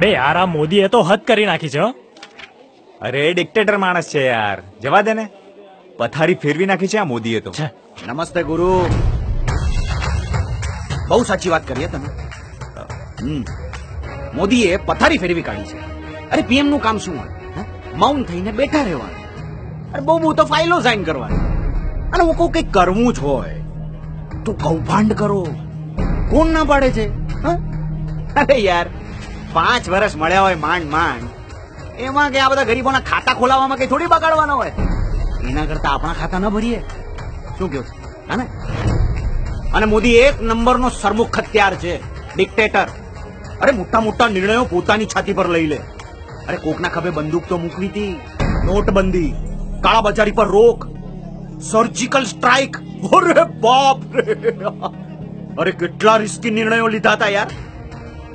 બે યાર આ મોદીએ તો હદ કરી નાખી છે હો. અરે ડિક્ટેટર માણસ છે યાર. જવા દે ને. પથારી ફેરવી નાખી છે આ મોદીએ તો. છે. નમસ્તે ગુરુ. બહુ સાચી વાત કરી હે તમે. હમ. મોદીએ પથારી ફેરવી કાઢી છે. અરે પીએમનું કામ શું હોય? હે? મૌન થઈને બેઠા રહેવાનું. અરે બહુ બહુ તો ફાઇલો સાઇન કરવાની. અને હું કહું કંઈક કરવું જ હોય. તો કૌભાંડ કરો. કોણ ના પાડે છે. હે? અરે યાર. પાંચ વર્ષ મળ્યા હોય માંડ માંડ, એમાં કે આ બધા ગરીબોના ખાતા ખોલાવવામાં કઈ થોડી બગાડવાના હોય? એના કરતા આપણા ખાતા ન ભરીએ. શું કહ્યું હા અને મોદી એક નંબરનો સરમુખ હત્યાર છે, ડિક્ટેટર. અરે મોટા મોટા નિર્ણયો પોતાની છાતી પર લઈ લે. અરે કોકના ખભે બંદૂક તો મૂકવી હતી. નોટબંધી, કાળા બજારી પર રોક. સર્જિકલ સ્ટ્રાઇક અરે બાપ રે. અરે કેટલા રિસ્કી નિર્ણયો લીધા હતા યાર.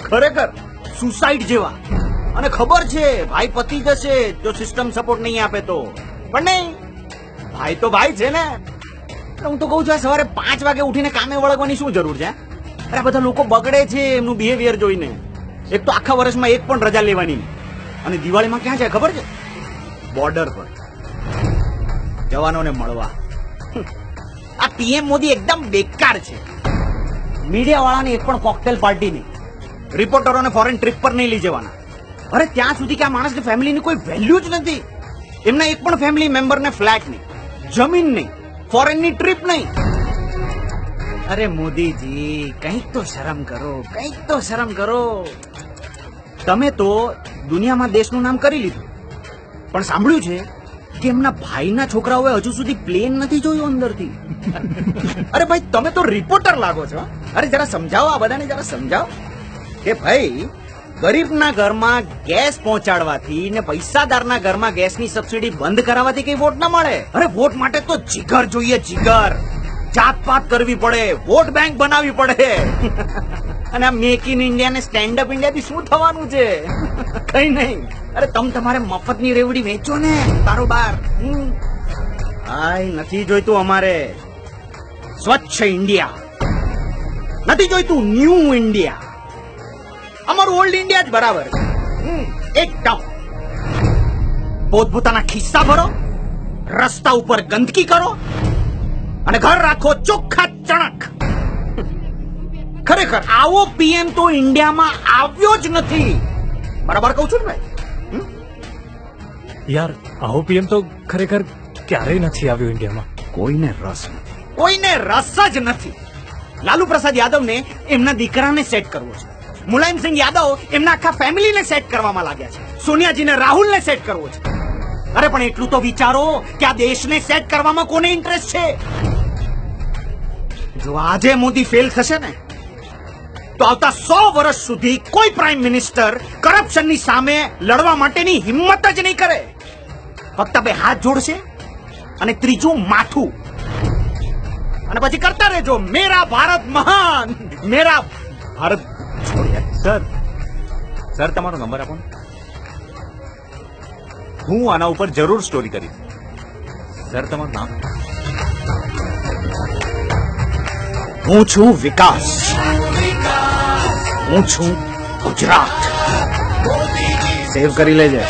ખરેખર. સુસાઇડ જેવા. અને ખબર છે, ભાઈ પતી જશે, જો સિસ્ટમ સપોર્ટ નહીં આપે તો. પણ નહીં, ભાઈ તો ભાઈ છે ને. હું તો કહું છું સવારે પાંચ વાગે ઉઠીને કામે વળગવાની શું જરૂર છે અરે બધા લોકો બગડે છે એમનું બિહેવિયર જોઈને. એક તો આખા વર્ષમાં એક પણ રજા લેવાની અને દિવાળીમાં ક્યાં જાય, ખબર છે? બોર્ડર પર. જવાનોને મળવા. આ પીએમ મોદી એકદમ બેકાર છે. મીડિયા વાળાની એક પણ કોકટેલ પાર્ટી નહીં. રિપોર્ટરોને ફોરેન ટ્રીપ પર નહીં લઈ જવાના. અરે, ત્યાં સુધી કે આ માણસની ફેમિલીની કોઈ વેલ્યુ જ નથી. એમના એક પણ ફેમિલી મેમ્બરને ફ્લેટ નહીં. જમીન નહીં. ફોરેનની ટ્રીપ નહીં. અરે, મોદીજી, કંઈક તો શરમ કરો, કંઈક તો શરમ કરો. તમે તો દુનિયામાં દેશનું નામ કરી લીધું. પણ સાંભળ્યું છે કે એમના ભાઈના છોકરાઓએ હજુ સુધી પ્લેન નથી જોયું અંદરથી. અરે, ભાઈ, તમે તો રિપોર્ટર લાગો છો. અરે, જરા સમજાવો આ બધાને, જરા સમજાવો. કે ભાઈ, ગરીબના ઘરમાં ગેસ પહોંચાડવાથી ને પૈસાદારના ઘરમાં ગેસની સબસિડી બંધ કરાવવાથી કઈ વોટ ના મળે? અરે, વોટ માટે તો જીગર જોઈએ, જીગર. જાતપાત કરવી પડે, વોટ બેંક બનાવવી પડે. અને આ મેક ઇન ઇન્ડિયા ને સ્ટેન્ડ અપ ઇન્ડિયા થી શું થવાનું છે? કઈ નહીં. અરે, તમ તમારે મફતની રેવડી વેચો ને, કારોબાર. હાય નથી જોઈતું અમારે. સ્વચ્છ ઇન્ડિયા. નથી જોઈતું ન્યૂ ઇન્ડિયા. અમારું ઓલ્ડ ઇન્ડિયા જ બરાબર. છે. એકદમ. પોતપોતાના ખિસ્સા ભરો રસ્તા ઉપર ગંદકી કરો અને ઘર રાખો ચોખ્ખા ચણક. ખરેખર આવો પીએમ તો ઇન્ડિયામાં આવ્યો જ નથી. બરાબર કહું છું ને ભાઈ? યાર આવો પીએમ તો ખરેખર ક્યારેય નથી આવ્યો ઇન્ડિયામાં કોઈને રસ નથી. કોઈને રસ જ નથી. લાલુ પ્રસાદ યાદવને એમના દીકરાને સેટ કરવો છે. મુલાયમસિંહ યાદવ એમના આખા ફેમિલીને સેટ કરવામાં લાગ્યા છે. સોનિયાજીને રાહુલને સેટ કરવો છે. અરે પણ એટલું તો વિચારો કે આ દેશને સેટ કરવામાં કોને ઇન્ટરેસ્ટ છે? જો આજે મોદી ફેલ થશે ને, તો આવતા સો વર્ષ સુધી કોઈ પ્રાઇમ મિનિસ્ટર કરપ્શનની સામે લડવા માટેની હિંમત જ નહીં કરે. ફક્ત બે હાથ જોડશે અને ત્રીજું માથું. અને પછી કરતા રહેજો, મેરા ભારત મહાન. મેરા ભારત સર સર તમારો નંબર આપો હું આના ઉપર જરૂર સ્ટોરી કરીશ. સર તમારું નામ? હું છું વિકાસ. હું છું ગુજરાત. સેવ કરી લેજે.